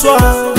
soir.